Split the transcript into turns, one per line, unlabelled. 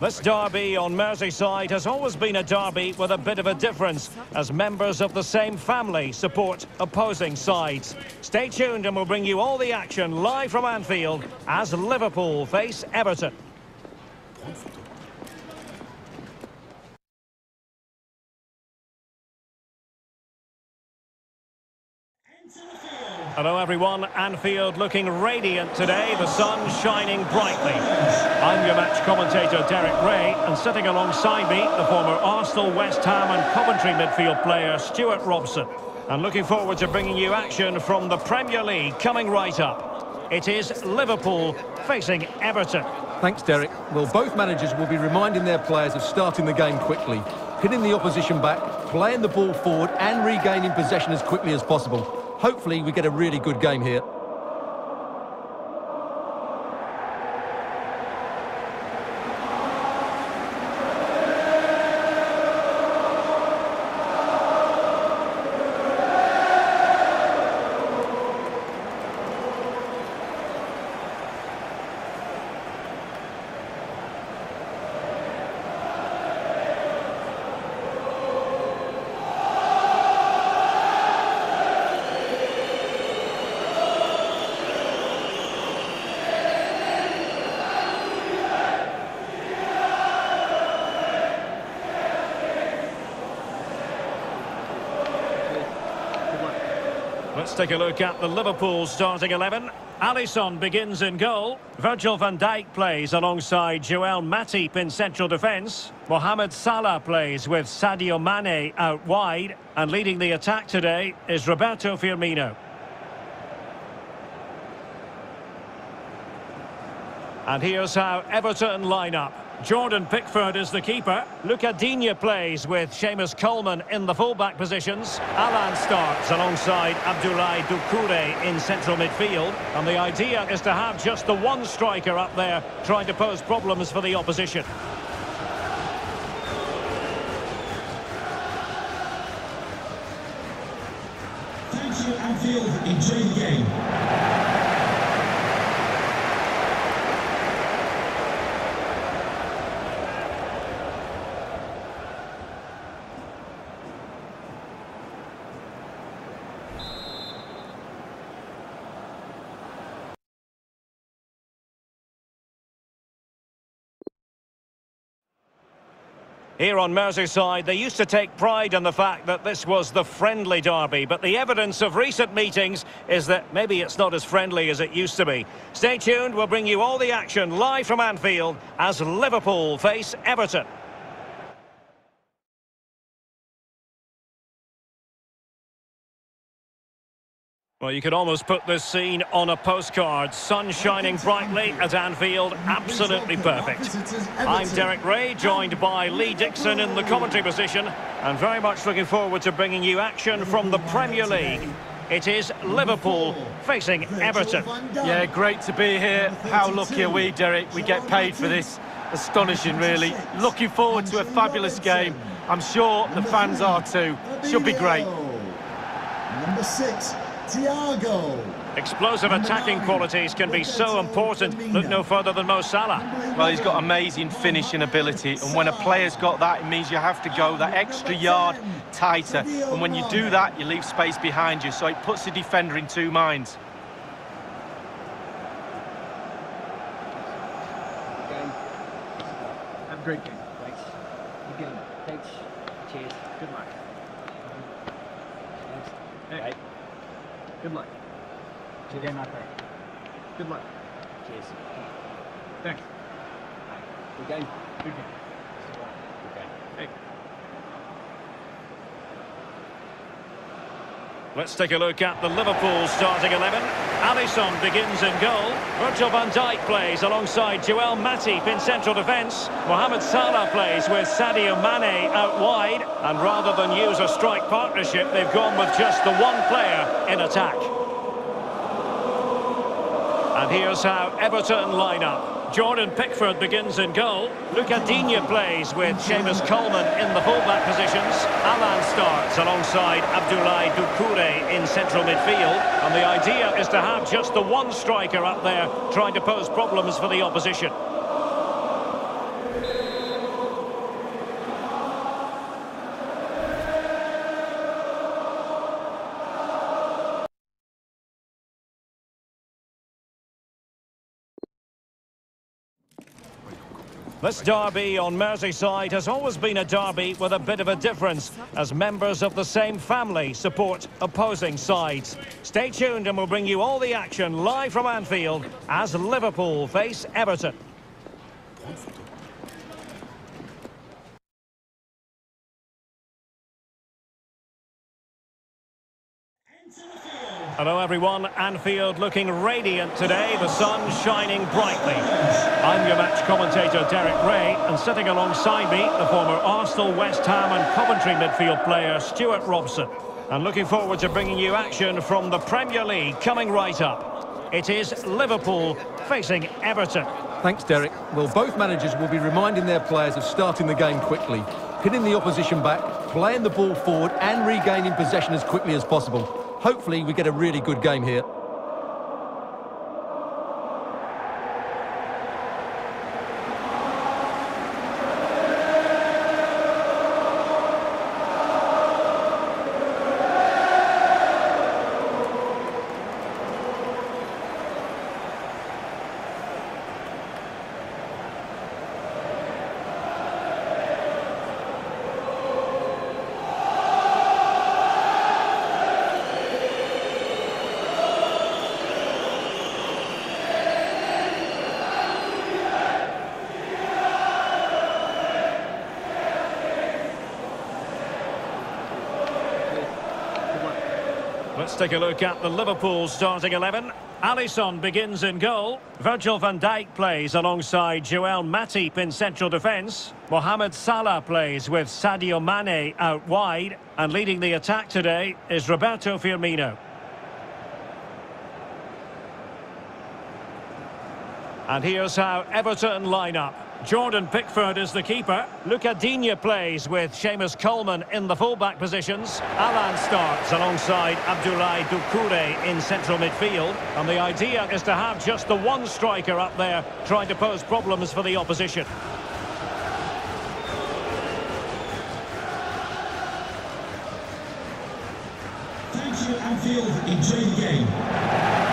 This derby on Merseyside has always been a derby with a bit of a difference, as members of the same family support opposing sides. Stay tuned and we'll bring you all the action live from Anfield as Liverpool face Everton. Hello everyone, Anfield looking radiant today, the sun shining brightly. I'm your match commentator Derek Ray, and sitting alongside me, the former Arsenal, West Ham and Coventry midfield player Stewart Robson. And looking forward to bringing you action from the Premier League coming right up. It is Liverpool facing Everton.
Thanks, Derek. Well, both managers will be reminding their players of starting the game quickly, pinning the opposition back, playing the ball forward and regaining possession as quickly as possible. Hopefully we get a really good game here.
Let's take a look at the Liverpool starting 11. Alisson begins in goal. Virgil van Dijk plays alongside Joel Matip in central defence. Mohamed Salah plays with Sadio Mane out wide. And leading the attack today is Roberto Firmino. And here's how Everton line up. Jordan Pickford is the keeper. Luca Digne plays with Seamus Coleman in the fullback positions. Allan starts alongside Abdoulaye Doucouré in central midfield. And the idea is to have just the one striker up there trying to pose problems for the opposition.
Thank you, Anfield. Enjoy the game.
Here on Merseyside, they used to take pride in the fact that this was the friendly derby, but the evidence of recent meetings is that maybe it's not as friendly as it used to be. Stay tuned, we'll bring you all the action live from Anfield as Liverpool face Everton. Well, you could almost put this scene on a postcard. Sun shining brightly at Anfield, absolutely perfect. I'm Derek Ray, joined by Lee Dixon in the commentary position, and very much looking forward to bringing you action from the Premier League. It is Liverpool facing Everton.
Yeah, great to be here. How lucky are we, Derek? We get paid for this. Astonishing, really. Looking forward to a fabulous game. I'm sure the fans are too. Should be great.
Number six, Thiago.
Explosive attacking qualities can be so important. Look no further than Mo Salah.
Well, he's got amazing finishing ability, and when a player's got that, it means you have to go that extra yard tighter. And when you do that, you leave space behind you, so it puts the defender in two minds.
Have a great game. Thanks. Good game. Thanks. Cheers. Good luck. Thanks. Hey. Good luck. Game out there. Good luck. Cheers. Thanks. Good game. Good game. Good game. Hey.
Let's take a look at the Liverpool starting 11. Alisson begins in goal. Virgil van Dijk plays alongside Joel Matip in central defence. Mohamed Salah plays with Sadio Mane out wide. And rather than use a strike partnership, they've gone with just the one player in attack. And here's how Everton line up. Jordan Pickford begins in goal. Luca Digne plays with Seamus Coleman in the fullback positions. Allan starts alongside Abdoulaye Doucouré in central midfield. And the idea is to have just the one striker up there trying to pose problems for the opposition. This derby on Merseyside has always been a derby with a bit of a difference, as members of the same family support opposing sides. Stay tuned and we'll bring you all the action live from Anfield as Liverpool face Everton. Hello everyone, Anfield looking radiant today, the sun shining brightly. I'm your match commentator Derek Ray, and sitting alongside me, the former Arsenal, West Ham and Coventry midfield player Stewart Robson. And looking forward to bringing you action from the Premier League coming right up. It is Liverpool facing Everton.
Thanks, Derek. Well, both managers will be reminding their players of starting the game quickly, pinning the opposition back, playing the ball forward and regaining possession as quickly as possible. Hopefully we get a really good game here.
Let's take a look at the Liverpool starting 11. Alisson begins in goal. Virgil van Dijk plays alongside Joel Matip in central defence. Mohamed Salah plays with Sadio Mane out wide. And leading the attack today is Roberto Firmino. And here's how Everton line up. Jordan Pickford is the keeper. Luca Digne plays with Seamus Coleman in the fullback positions. Allan starts alongside Abdoulaye Doucouré in central midfield. And the idea is to have just the one striker up there trying to pose problems for the opposition.
Thank you, Anfield. Enjoy the game.